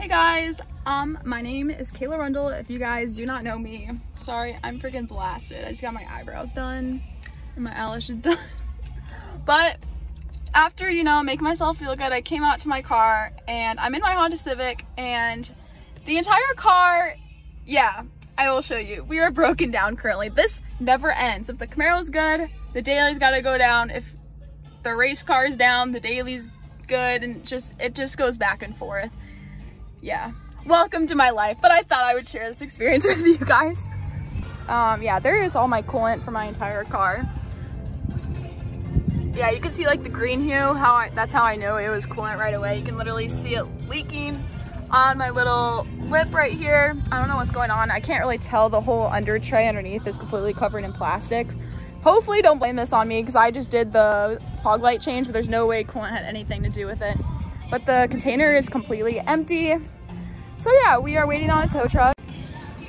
Hey guys, um, my name is Kayla Rundle. If you guys do not know me, sorry, I'm freaking blasted. I just got my eyebrows done and my eyelashes done. but after, you know, make myself feel good, I came out to my car and I'm in my Honda Civic and the entire car, yeah, I will show you. We are broken down currently. This never ends. If the Camaro's good, the daily's gotta go down. If the race car is down, the daily's good and just, it just goes back and forth yeah, welcome to my life. But I thought I would share this experience with you guys. Um, yeah, there is all my coolant for my entire car. Yeah, you can see like the green hue, how I, that's how I know it was coolant right away. You can literally see it leaking on my little lip right here. I don't know what's going on. I can't really tell the whole under tray underneath is completely covered in plastics. Hopefully don't blame this on me because I just did the fog light change, but there's no way coolant had anything to do with it but the container is completely empty. So yeah, we are waiting on a tow truck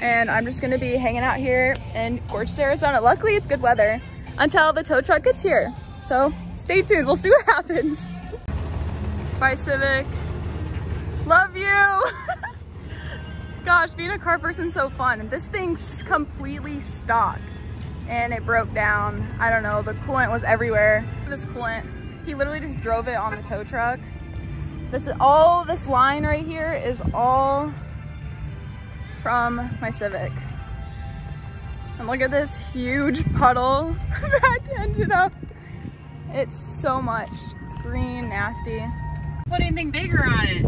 and I'm just gonna be hanging out here in gorgeous Arizona. Luckily it's good weather until the tow truck gets here. So stay tuned, we'll see what happens. Bye Civic, love you. Gosh, being a car person so fun. And this thing's completely stock and it broke down. I don't know, the coolant was everywhere. This coolant, he literally just drove it on the tow truck this is all this line right here is all from my Civic. And look at this huge puddle that ended up. It's so much. It's green, nasty. Put anything bigger on it.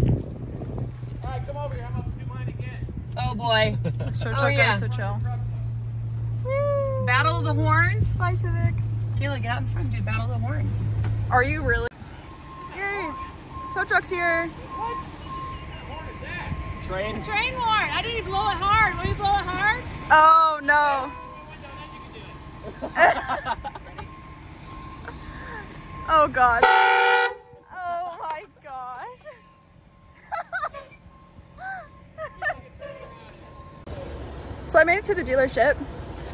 Alright, come over here. I'm about to do mine again. Oh boy. So Oh, yeah. so chill. Battle of the Horns. Bye Civic. Kayla, get out in front, dude. Battle of the Horns. Are you really? Tow truck's here. What? Train. Train horn. I didn't blow it hard. Want you blow it hard? Oh no. oh god. Oh my gosh. so I made it to the dealership.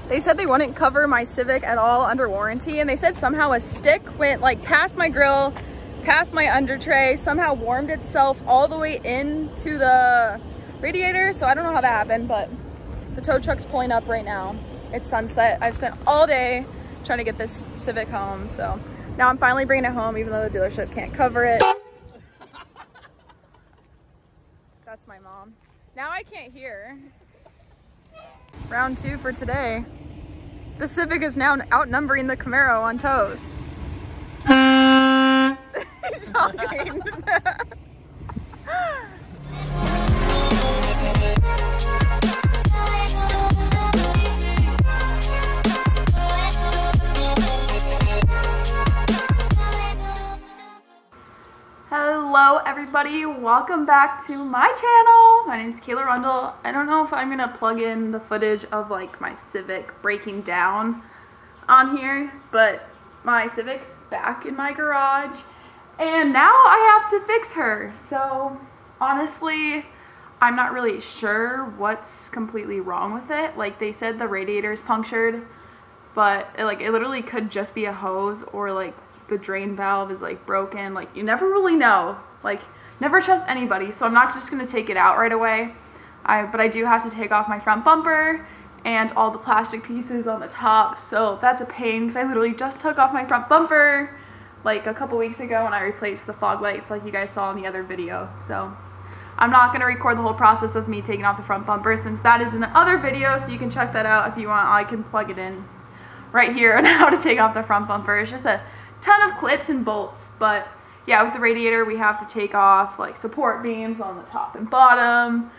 They said they wouldn't cover my Civic at all under warranty and they said somehow a stick went like past my grill, past my under tray, somehow warmed itself all the way into the radiator. So I don't know how that happened, but the tow truck's pulling up right now. It's sunset. I've spent all day trying to get this Civic home. So now I'm finally bringing it home, even though the dealership can't cover it. That's my mom. Now I can't hear. Round two for today. The Civic is now outnumbering the Camaro on tows. Talking. Hello everybody, welcome back to my channel. My name is Kayla Rundle. I don't know if I'm gonna plug in the footage of like my Civic breaking down on here, but my Civic's back in my garage and now I have to fix her. So honestly, I'm not really sure what's completely wrong with it. Like they said the radiator is punctured, but it, like it literally could just be a hose or like the drain valve is like broken. Like you never really know. Like never trust anybody. So I'm not just gonna take it out right away. I but I do have to take off my front bumper and all the plastic pieces on the top. So that's a pain because I literally just took off my front bumper like a couple weeks ago when I replaced the fog lights like you guys saw in the other video. So I'm not going to record the whole process of me taking off the front bumper since that is in the other video so you can check that out if you want. I can plug it in right here on how to take off the front bumper. It's just a ton of clips and bolts but yeah with the radiator we have to take off like support beams on the top and bottom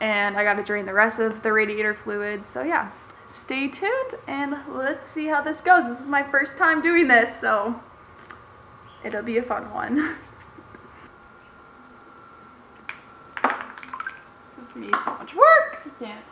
and I got to drain the rest of the radiator fluid so yeah stay tuned and let's see how this goes. This is my first time doing this so It'll be a fun one. this is me so much work. I can't.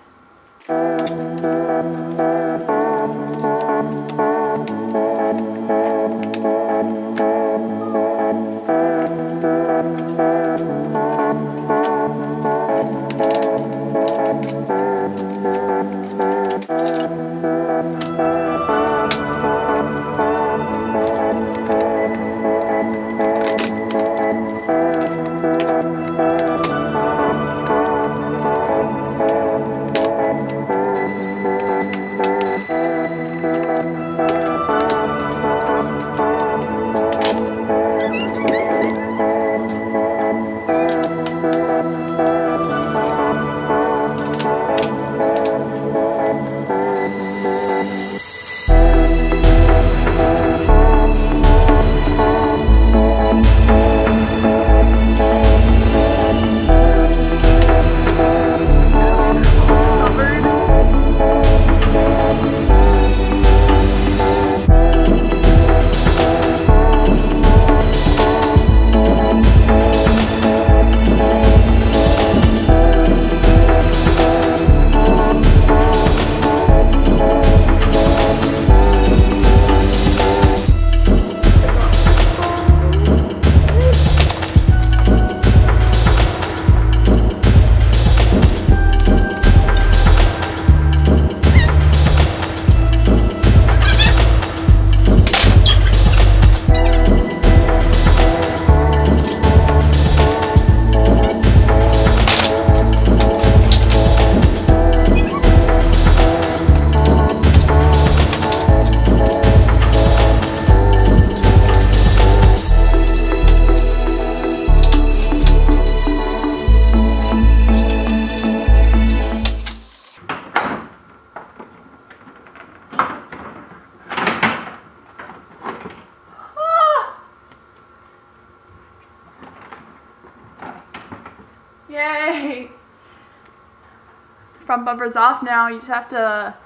Front bumper's off now. You just have to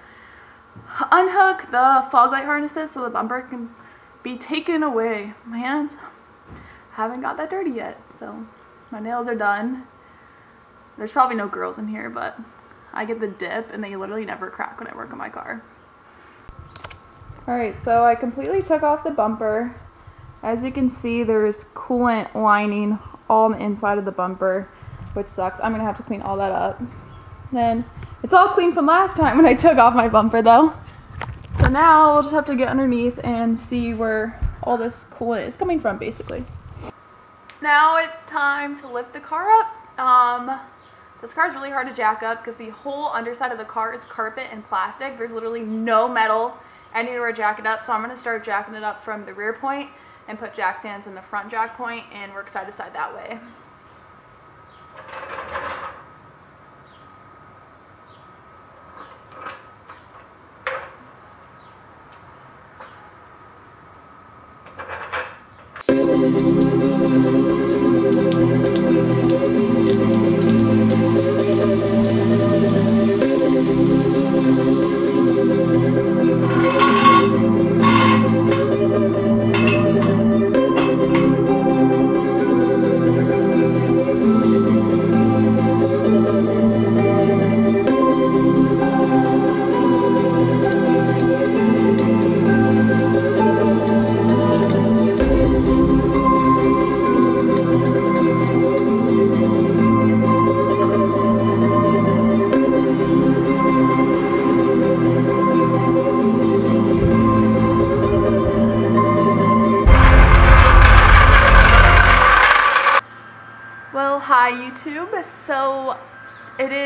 unhook the fog light harnesses so the bumper can be taken away. My hands haven't got that dirty yet, so my nails are done. There's probably no girls in here, but I get the dip and they literally never crack when I work on my car. Alright, so I completely took off the bumper. As you can see, there's coolant lining all on the inside of the bumper, which sucks. I'm going to have to clean all that up. Then, it's all clean from last time when I took off my bumper though. So now we'll just have to get underneath and see where all this coolant is coming from basically. Now it's time to lift the car up. Um, this car is really hard to jack up because the whole underside of the car is carpet and plastic. There's literally no metal anywhere to jack it up. So I'm going to start jacking it up from the rear point and put jack stands in the front jack point and work side to side that way.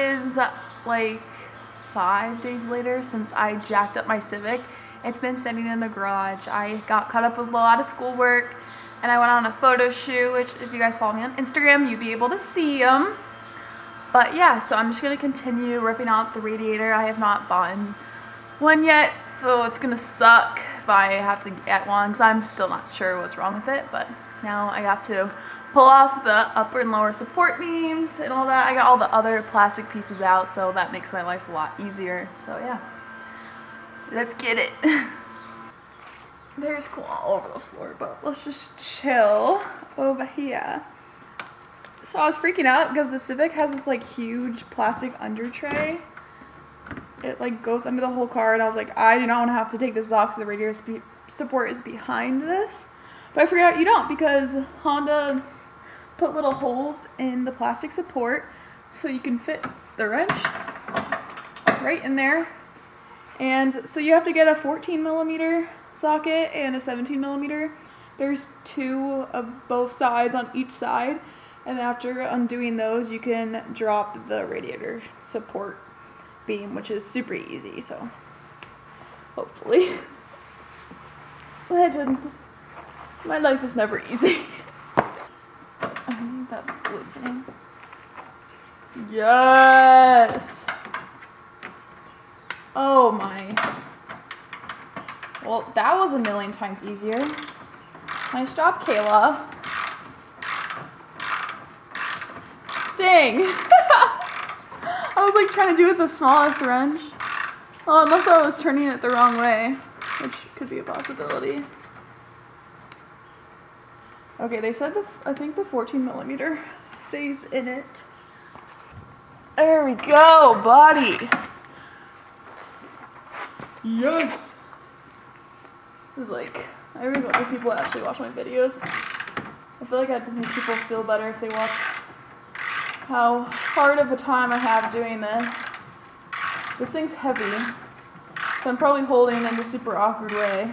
Is like five days later since I jacked up my Civic. It's been sitting in the garage. I got caught up with a lot of schoolwork and I went on a photo shoot, which if you guys follow me on Instagram, you'd be able to see them. But yeah, so I'm just going to continue ripping out the radiator. I have not bought one yet, so it's going to suck if I have to get one because I'm still not sure what's wrong with it. But now I have to pull off the upper and lower support beams and all that. I got all the other plastic pieces out, so that makes my life a lot easier. So yeah, let's get it. There's cool all over the floor, but let's just chill over here. So I was freaking out because the Civic has this like huge plastic under tray. It like goes under the whole car and I was like, I do not want to have to take this off because the radiator support is behind this. But I figured out you don't because Honda put little holes in the plastic support so you can fit the wrench right in there. And so you have to get a 14 millimeter socket and a 17 millimeter. There's two of both sides on each side. And after undoing those, you can drop the radiator support beam, which is super easy. So hopefully. My life is never easy. Yes! Oh my. Well, that was a million times easier. Nice job, Kayla. Dang! I was like trying to do it with the smallest wrench. Well, unless I was turning it the wrong way, which could be a possibility. Okay, they said the, I think the 14 millimeter stays in it. There we go, buddy. Yes. This is like, I always want people to actually watch my videos. I feel like I'd make people feel better if they watch how hard of a time I have doing this. This thing's heavy, so I'm probably holding it in a super awkward way.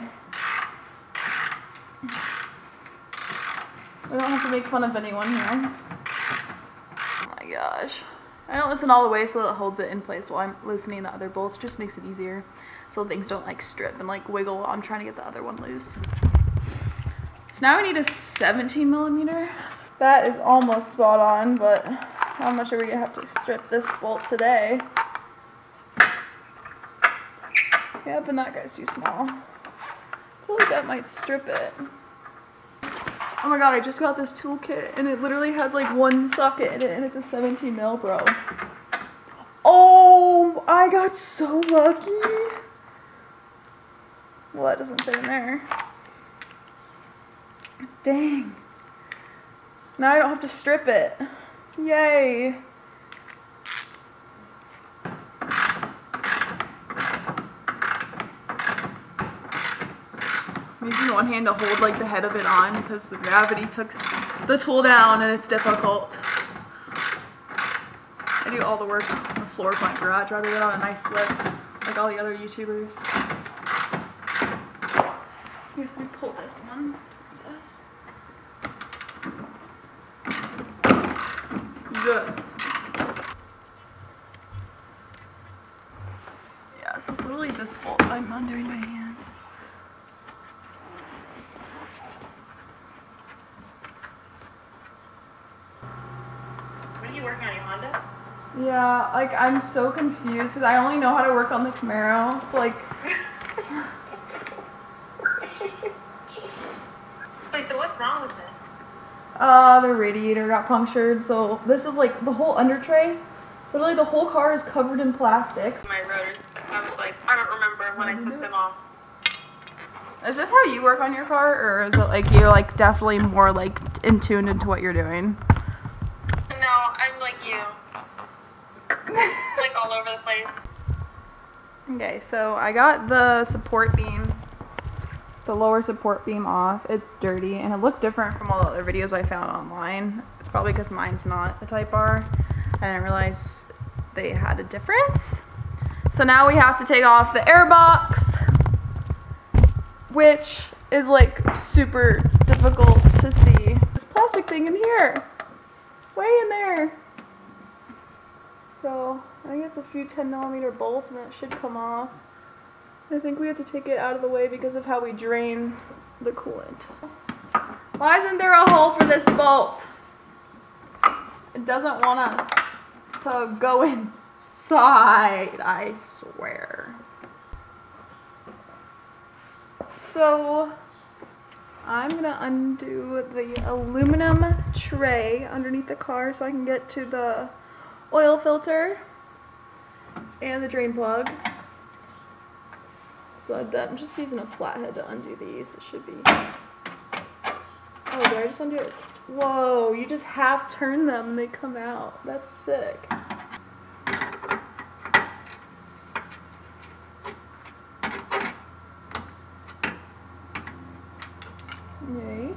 I don't have to make fun of anyone here. Gosh. I don't listen all the way so it holds it in place while I'm loosening the other bolts. Just makes it easier so things don't like strip and like wiggle while I'm trying to get the other one loose. So now we need a 17 millimeter. That is almost spot on, but how much are we gonna have to strip this bolt today? Yep, and that guy's too small. I feel like that might strip it. Oh my god, I just got this toolkit and it literally has like one socket in it and it's a 17 mil, bro. Oh, I got so lucky. Well, that doesn't fit in there. Dang. Now I don't have to strip it. Yay. One hand to hold like the head of it on because the gravity took the tool down and it's difficult. I do all the work on the floor of my garage rather than on a nice lift like all the other YouTubers. I guess we pull this one. Yes. Yeah, so it's literally this bolt I'm undoing by hand. What are you working on, your Honda? Yeah, like I'm so confused because I only know how to work on the Camaro. So like, Wait, so what's wrong with it? uh, the radiator got punctured. So this is like the whole under tray. Literally, the whole car is covered in plastics. My rotors. I was like, I don't remember when I took them off. Is this how you work on your car, or is it like you're like definitely more like in tune into what you're doing? No, I'm like you. Like all over the place. Okay, so I got the support beam, the lower support beam off. It's dirty and it looks different from all the other videos I found online. It's probably because mine's not the Type R. I didn't realize they had a difference. So now we have to take off the air box, which is like super difficult to see. This plastic thing in here, way in there. So I think it's a few 10 millimeter bolts and it should come off. I think we have to take it out of the way because of how we drain the coolant. Why isn't there a hole for this bolt? It doesn't want us to go inside, I swear. So I'm gonna undo the aluminum tray underneath the car so I can get to the oil filter and the drain plug. So I'm just using a flathead to undo these. It should be. Oh, did I just undo it? Whoa, you just half turn them and they come out. That's sick. Yay.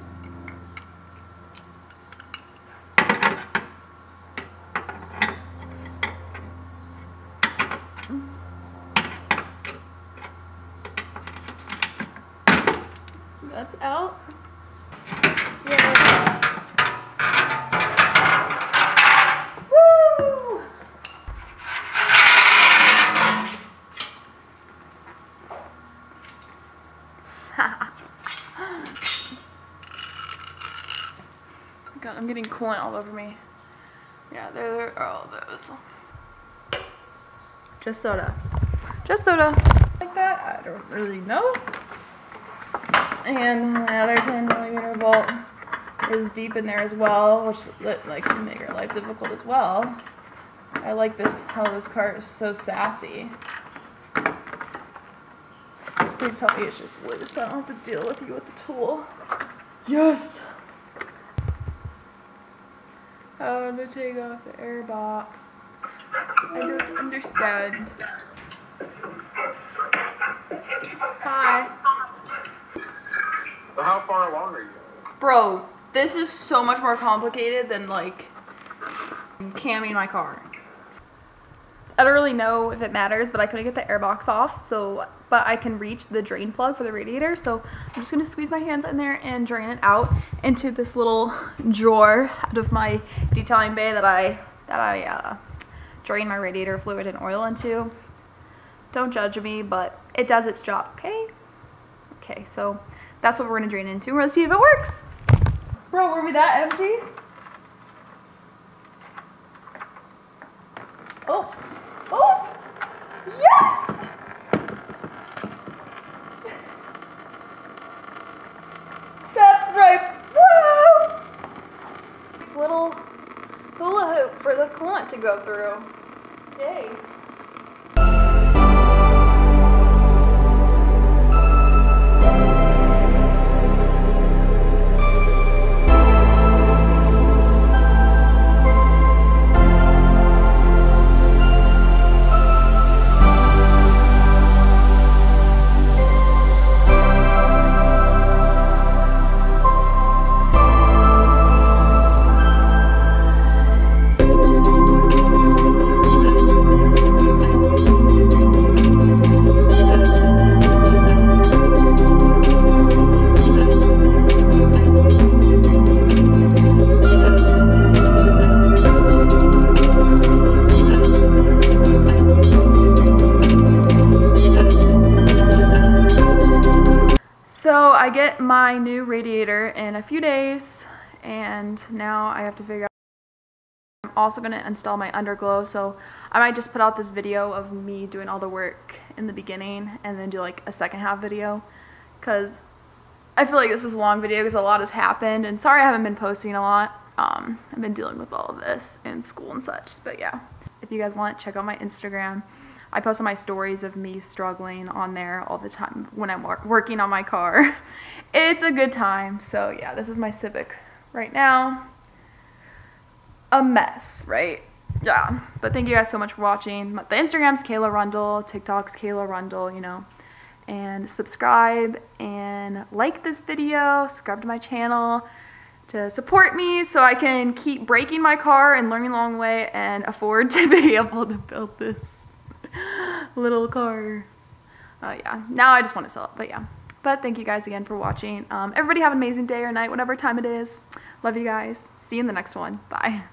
That's out. Yay. Woo! God, I'm getting coolant all over me. Yeah, there are all those. Just soda. Just soda. Like that? I don't really know. And the other 10 millimeter bolt is deep in there as well, which li- likes to make our life difficult as well. I like this, how this car is so sassy. Please tell me it's just loose. I don't have to deal with you with the tool. Yes! Oh, how to take off the air box. I don't understand. Hi. How far along are you? Bro, this is so much more complicated than like camming my car. I don't really know if it matters, but I couldn't get the airbox off, so but I can reach the drain plug for the radiator, so I'm just gonna squeeze my hands in there and drain it out into this little drawer out of my detailing bay that I that I uh, drain my radiator fluid and oil into. Don't judge me, but it does its job, okay? Okay, so that's what we're gonna drain into. We're gonna see if it works. Bro, were we that empty? I get my new radiator in a few days and now I have to figure out I'm also going to install my underglow so I might just put out this video of me doing all the work in the beginning and then do like a second half video because I feel like this is a long video because a lot has happened and sorry I haven't been posting a lot. Um, I've been dealing with all of this in school and such but yeah if you guys want check out my Instagram. I post my stories of me struggling on there all the time when I'm wor- working on my car. it's a good time. So yeah, this is my Civic right now. A mess, right? Yeah. But thank you guys so much for watching. The Instagram's Kayla Rundle, TikTok's Kayla Rundle, you know. And subscribe and like this video, subscribe to my channel to support me so I can keep breaking my car and learning along the way and afford to be able to build this little car. Oh yeah, now I just want to sell it, but yeah. But thank you guys again for watching. Um, everybody have an amazing day or night, whatever time it is. Love you guys. See you in the next one. Bye.